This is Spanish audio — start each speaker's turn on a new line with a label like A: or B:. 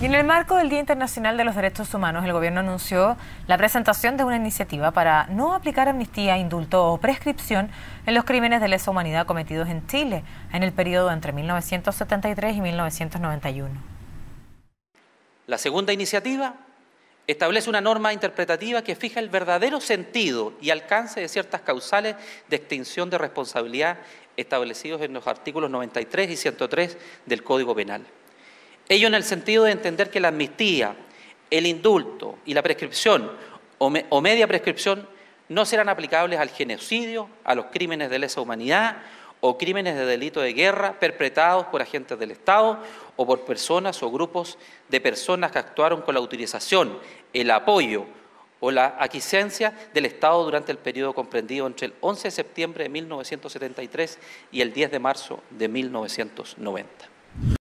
A: Y en el marco del Día Internacional de los Derechos Humanos, el gobierno anunció la presentación de una iniciativa para no aplicar amnistía, indulto o prescripción en los crímenes de lesa humanidad cometidos en Chile en el periodo entre 1973 y 1991.
B: La segunda iniciativa establece una norma interpretativa que fija el verdadero sentido y alcance de ciertas causales de extinción de responsabilidad establecidos en los artículos 93 y 103 del Código Penal. Ello en el sentido de entender que la amnistía, el indulto y la prescripción o, media prescripción no serán aplicables al genocidio, a los crímenes de lesa humanidad o crímenes de delito de guerra perpetrados por agentes del Estado o por personas o grupos de personas que actuaron con la utilización, el apoyo o la aquiescencia del Estado durante el periodo comprendido entre el 11 de septiembre de 1973 y el 10 de marzo de 1990.